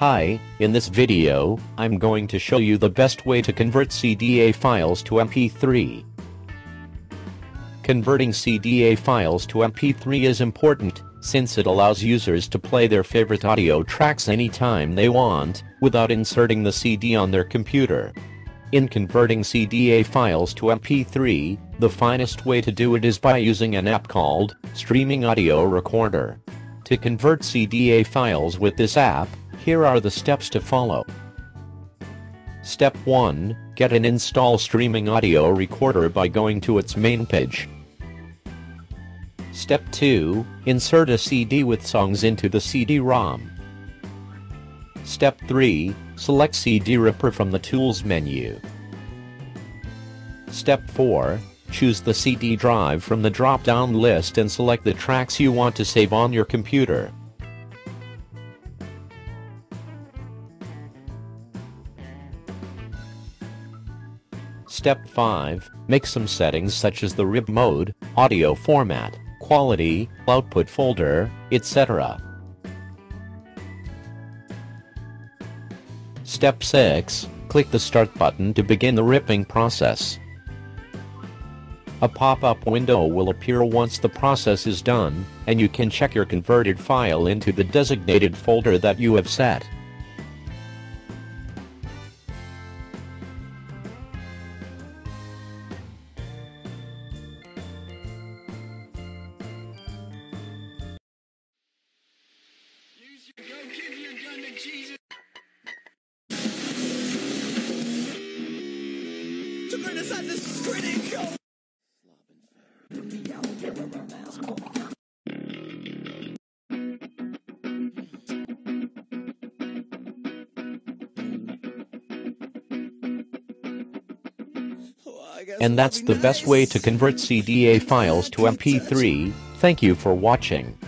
Hi, in this video, I'm going to show you the best way to convert CDA files to MP3. Converting CDA files to MP3 is important, since it allows users to play their favorite audio tracks anytime they want, without inserting the CD on their computer. In converting CDA files to MP3, the finest way to do it is by using an app called Streaming Audio Recorder. To convert CDA files with this app, here are the steps to follow. Step 1. Get and install Streaming Audio Recorder by going to its main page. Step 2. Insert a CD with songs into the CD-ROM. Step 3. Select CD Ripper from the Tools menu. Step 4. Choose the CD drive from the drop-down list and select the tracks you want to save on your computer. Step 5. Make some settings such as the RIP mode, audio format, quality, output folder, etc. Step 6. Click the Start button to begin the ripping process. A pop-up window will appear once the process is done, and you can check your converted file into the designated folder that you have set. And that's the best way to convert CDA files to MP3. Thank you for watching.